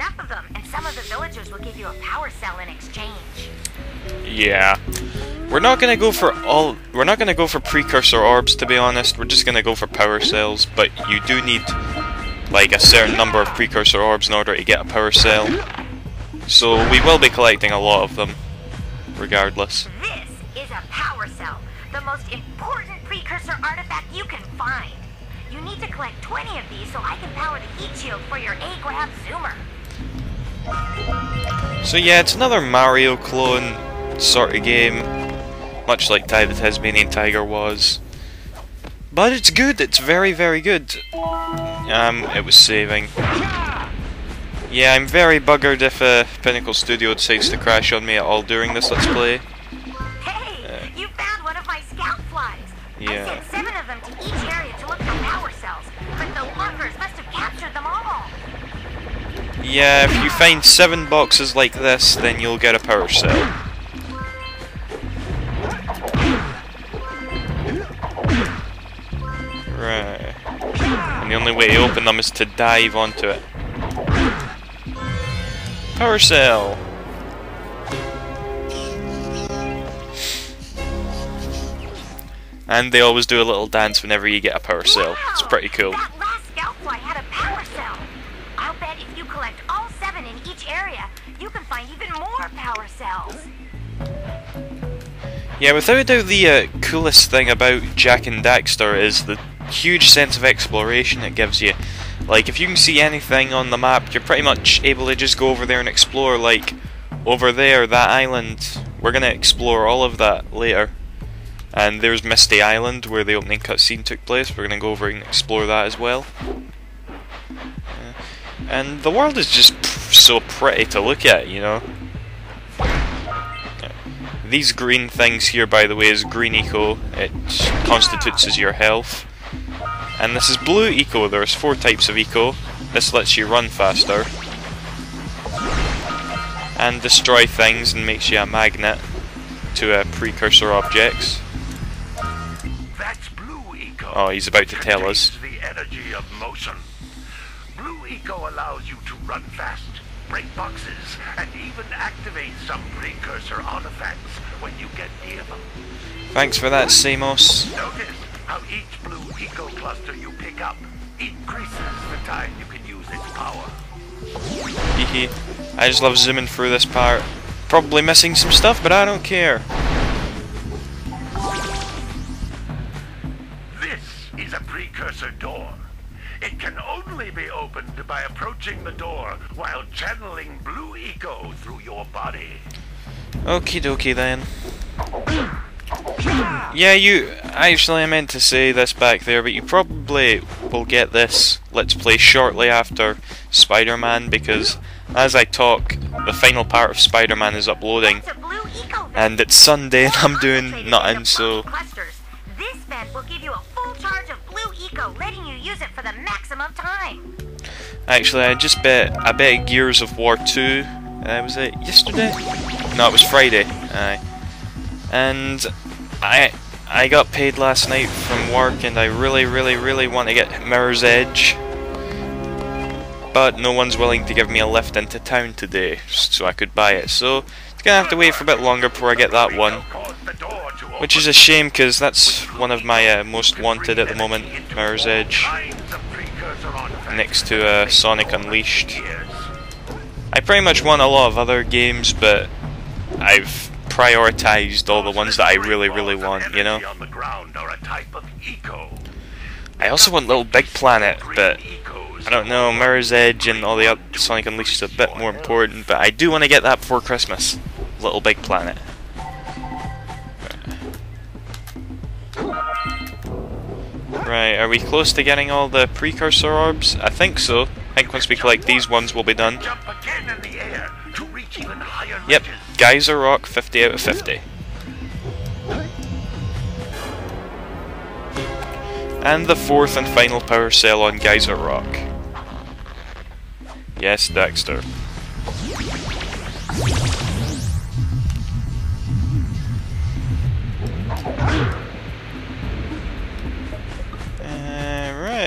enough of them, and some of the villagers will give you a power cell in exchange. Yeah. We're not gonna go for all. We're not gonna go for precursor orbs, to be honest. We're just gonna go for power cells. But you do need like a certain number of precursor orbs in order to get a power cell. So we will be collecting a lot of them, regardless. This is a power cell, the most important precursor artifact you can find. You need to collect 20 of these so I can power the heat shield for your A-Grav Zoomer. So yeah, it's another Mario clone sort of game, much like Ty the Tasmanian Tiger was. But it's good, it's very, very good. Um, it was saving. Yeah, I'm very buggered if uh, Pinnacle Studio decides to crash on me at all during this Let's Play. Hey, you found one of my scout flies. Yeah. Yeah, if you find seven boxes like this, then you'll get a power cell. Right. And the only way to open them is to dive onto it. Power cell! And they always do a little dance whenever you get a power cell. It's pretty cool. Cells. Yeah, without a doubt, the uh, coolest thing about Jak and Daxter is the huge sense of exploration it gives you. Like, if you can see anything on the map, you're pretty much able to just go over there and explore. Like, over there, that island, we're gonna explore all of that later. And there's Misty Island, where the opening cutscene took place. We're gonna go over and explore that as well. Yeah. And the world is just so pretty to look at, you know. These green things here, by the way, is green eco. It constitutes as your health. And this is blue eco. There's four types of eco. This lets you run faster. And destroy things and makes you a magnet to uh, precursor objects. That's Blue Eco. Oh, he's about to tell us. The energy of motion. Blue Eco allows you to run fast, break boxes, and even activate some precursor artifacts when you get near them. Thanks for that, Samos. Notice how each Blue Eco cluster you pick up increases the time you can use its power. Hehe. I just love zooming through this part. Probably missing some stuff, but I don't care. This is a precursor door. It can only be opened by approaching the door while channeling Blue Eco through your body. Okie dokie then. Yeah, you. Actually, I meant to say this back there, but you probably will get this Let's Play shortly after Spider Man because as I talk, the final part of Spider Man is uploading. That's a blue eco vent. And it's Sunday and I'm doing nothing, so. clusters. This vent will give you a full charge of blue eco, letting you use it for the maximum time. Actually, I just bet. I bet Gears of War 2. Uh, was it yesterday? No, it was Friday. Aye. And I I got paid last night from work, and I really, really, really want to get Mirror's Edge. But no one's willing to give me a lift into town today, so I could buy it. So it's gonna have to wait for a bit longer before I get that one. Which is a shame, because that's one of my uh, most wanted at the moment, Mirror's Edge. Next to uh, Sonic Unleashed. I pretty much want a lot of other games, but I've prioritized all the ones that I really, really want, you know? I also want Little Big Planet, but I don't know, Mirror's Edge and all the other Sonic Unleashed is a bit more important, but I do want to get that before Christmas. Little Big Planet. Right, are we close to getting all the precursor orbs? I think so. I think once we collect these ones, we'll be done. Yep, Geyser Rock, 50 out of 50. And the fourth and final power cell on Geyser Rock. Yes, Daxter.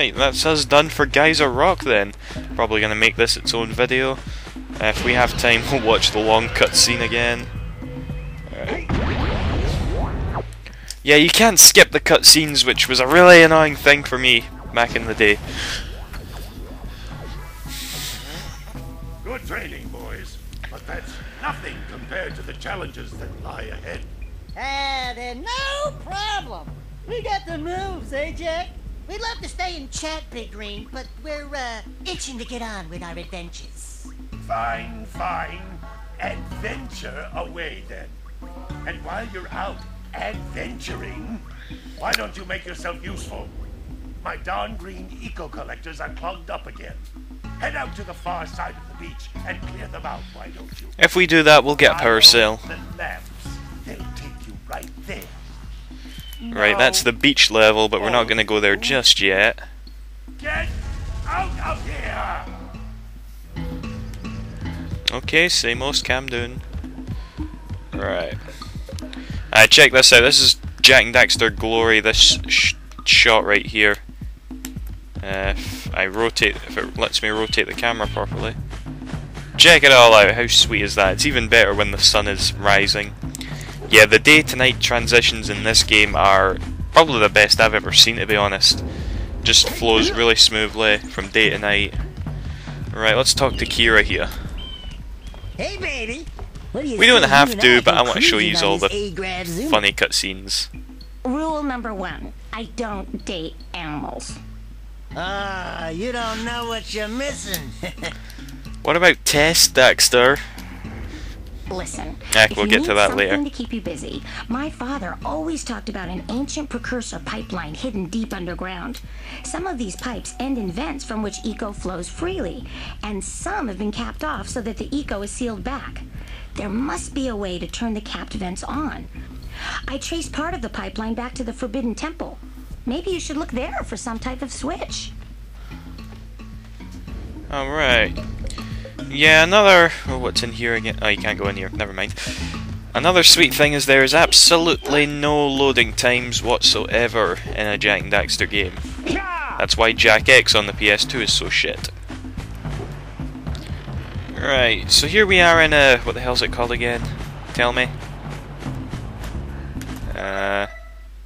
Right, that's us done for Geyser Rock then. Probably gonna make this its own video. Uh, if we have time, we'll watch the long cutscene again. Alright. Yeah, you can't skip the cutscenes, which was a really annoying thing for me back in the day. Good training, boys. But that's nothing compared to the challenges that lie ahead. Ah, then no problem. We got the moves, eh, Jak? We'd love to stay and chat, Big Green, but we're, uh, itching to get on with our adventures. Fine, fine. Adventure away then. And while you're out adventuring, why don't you make yourself useful? My darn green eco collectors are clogged up again. Head out to the far side of the beach and clear them out, why don't you? If we do that, we'll get a power Follow. The lamps. They'll take you right there. Right, that's the beach level, but we're not gonna go there just yet. Get out of here! Okay, same old scam doing. Right. Uh, check this out. This is Jak and Daxter Glory. This sh shot right here. Uh, if I rotate, if it lets me rotate the camera properly. Check it all out. How sweet is that? It's even better when the sun is rising. Yeah, the day to night transitions in this game are probably the best I've ever seen, to be honest. Just flows really smoothly from day to night. Right, let's talk to Keira here. Hey, baby. What do you We don't have you to, but I want to show you on all the funny cutscenes. Rule number one I don't date animals. Ah, you don't know what you're missing. What about Tess, Daxter? Listen, Heck, if we'll you get need to that something later. to keep you busy, my father always talked about an ancient precursor pipeline hidden deep underground. Some of these pipes end in vents from which eco flows freely, and some have been capped off so that the eco is sealed back. There must be a way to turn the capped vents on. I traced part of the pipeline back to the Forbidden Temple. Maybe you should look there for some type of switch. Alright. Yeah, another... Oh, what's in here again? Oh, you can't go in here. Never mind. Another sweet thing is there is absolutely no loading times whatsoever in a Jak and Daxter game. That's why Jak X on the PS2 is so shit. Right, so here we are in a... What the hell's it called again? Tell me. Uh...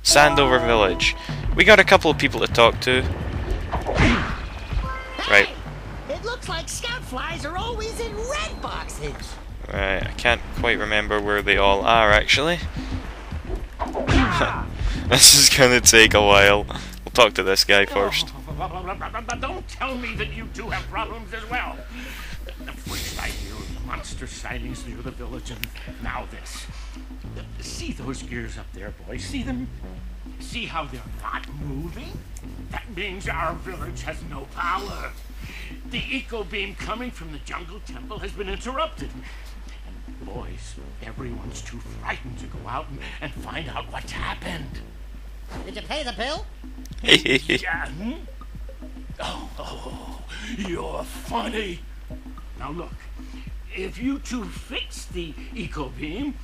Sandover Village. We got a couple of people to talk to. Right. It looks like scout flies are always in red boxes. Right, I can't quite remember where they all are actually. this is gonna take a while. We'll talk to this guy first. Don't tell me that you two have problems as well. The first I hear of monster sightings near the village, and now this. See those gears up there, boys? See them? See how they're not moving? That means our village has no power. The eco beam coming from the jungle temple has been interrupted. And boys, everyone's too frightened to go out and, and find out what's happened. Did you pay the bill? Yeah. hmm? Oh, oh, you're funny. Now look, if you two fix the eco beam,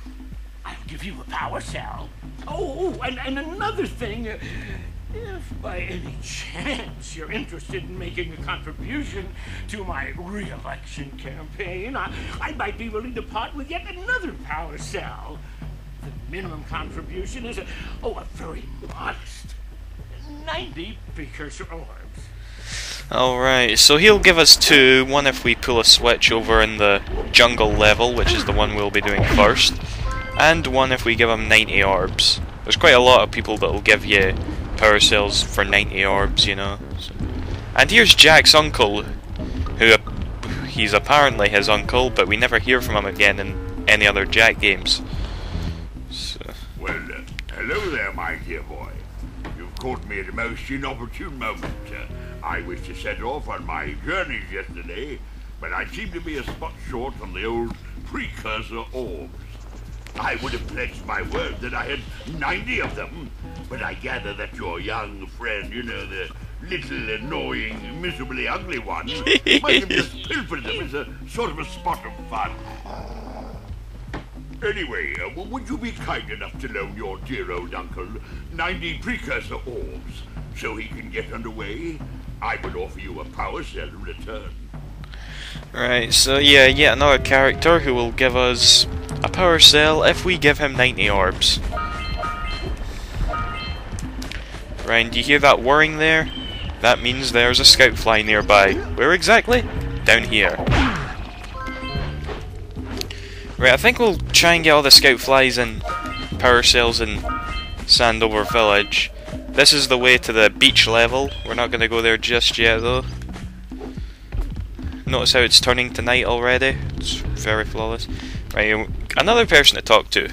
I'll give you a power cell. Oh, and, and another thing. If by any chance you're interested in making a contribution to my re-election campaign, I, I might be willing to part with yet another power cell. The minimum contribution is a, oh, a very modest 90 precursor orbs. Alright, so he'll give us two, one if we pull a switch over in the jungle level, which is the one we'll be doing first, and one if we give him 90 orbs. There's quite a lot of people that will give you power cells for 90 orbs, you know. So. And here's Jak's uncle, who he's apparently his uncle, but we never hear from him again in any other Jack games. So, Well, uh, hello there, my dear boy. You've caught me at a most inopportune moment. Uh, I wish to set off on my journeys yesterday, but I seem to be a spot short on the old precursor orbs. I would have pledged my word that I had 90 of them, but I gather that your young friend, you know, the little annoying, miserably ugly one, might have just pilfered them as a sort of a spot of fun. Anyway, uh, would you be kind enough to loan your dear old uncle 90 precursor orbs so he can get underway? I would offer you a power cell in return. Right, so yeah, yet another character who will give us a power cell if we give him 90 orbs. Ryan, do you hear that whirring there? That means there's a scout fly nearby. Where exactly? Down here. Right, I think we'll try and get all the scout flies and power cells in Sandover Village. This is the way to the beach level. We're not going to go there just yet though. Notice how it's turning to night already? It's very flawless. Another person to talk to.